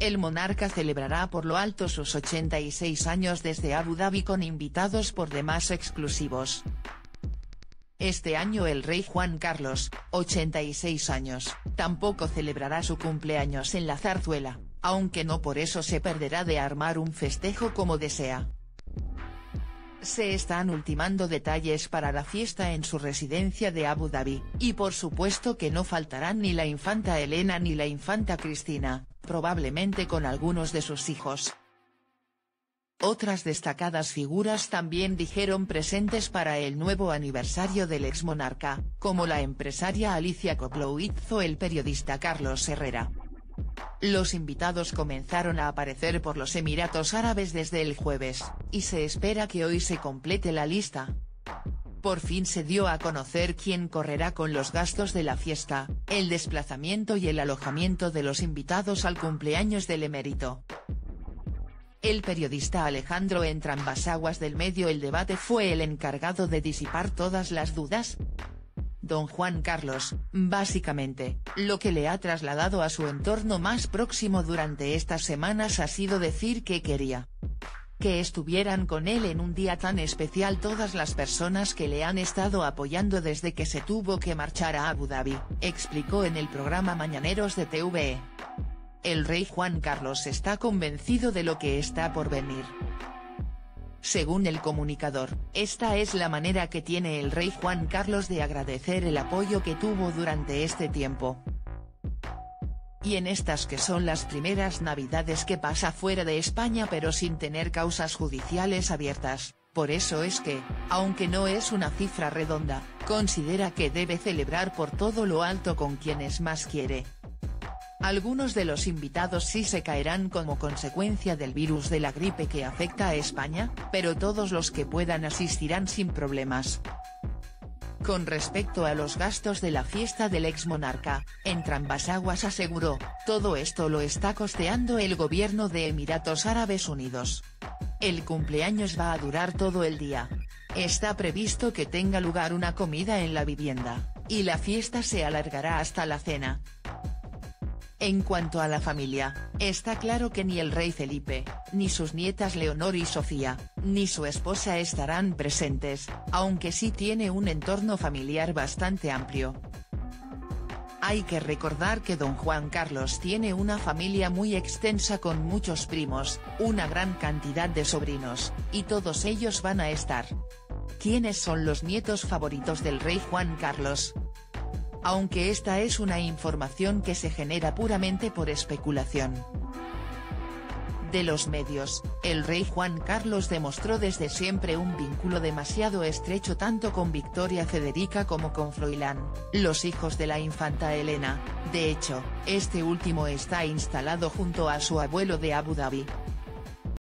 el monarca celebrará por lo alto sus 86 años desde Abu Dhabi con invitados por demás exclusivos. Este año el rey Juan Carlos, 86 años, tampoco celebrará su cumpleaños en la zarzuela, aunque no por eso se perderá de armar un festejo como desea. Se están ultimando detalles para la fiesta en su residencia de Abu Dhabi, y por supuesto que no faltarán ni la infanta Elena ni la infanta Cristina, probablemente con algunos de sus hijos. Otras destacadas figuras también dijeron presentes para el nuevo aniversario del exmonarca, como la empresaria Alicia Koplowiz o el periodista Carlos Herrera. Los invitados comenzaron a aparecer por los Emiratos Árabes desde el jueves, y se espera que hoy se complete la lista. Por fin se dio a conocer quién correrá con los gastos de la fiesta, el desplazamiento y el alojamiento de los invitados al cumpleaños del emérito. El periodista Alejandro Entrambasaguas del medio El Debate fue el encargado de disipar todas las dudas. Don Juan Carlos, básicamente, lo que le ha trasladado a su entorno más próximo durante estas semanas ha sido decir que quería que estuvieran con él en un día tan especial todas las personas que le han estado apoyando desde que se tuvo que marchar a Abu Dhabi, explicó en el programa Mañaneros de TVE. El rey Juan Carlos está convencido de lo que está por venir. Según el comunicador, esta es la manera que tiene el rey Juan Carlos de agradecer el apoyo que tuvo durante este tiempo. Y en estas que son las primeras navidades que pasa fuera de España pero sin tener causas judiciales abiertas, por eso es que, aunque no es una cifra redonda, considera que debe celebrar por todo lo alto con quienes más quiere, algunos de los invitados sí se caerán como consecuencia del virus de la gripe que afecta a España, pero todos los que puedan asistirán sin problemas. Con respecto a los gastos de la fiesta del ex monarca, Aguas aseguró, todo esto lo está costeando el gobierno de Emiratos Árabes Unidos. El cumpleaños va a durar todo el día. Está previsto que tenga lugar una comida en la vivienda, y la fiesta se alargará hasta la cena. En cuanto a la familia, está claro que ni el rey Felipe, ni sus nietas Leonor y Sofía, ni su esposa estarán presentes, aunque sí tiene un entorno familiar bastante amplio. Hay que recordar que don Juan Carlos tiene una familia muy extensa con muchos primos, una gran cantidad de sobrinos, y todos ellos van a estar. ¿Quiénes son los nietos favoritos del rey Juan Carlos? aunque esta es una información que se genera puramente por especulación. De los medios, el rey Juan Carlos demostró desde siempre un vínculo demasiado estrecho tanto con Victoria Federica como con Froilán, los hijos de la infanta Elena, de hecho, este último está instalado junto a su abuelo de Abu Dhabi.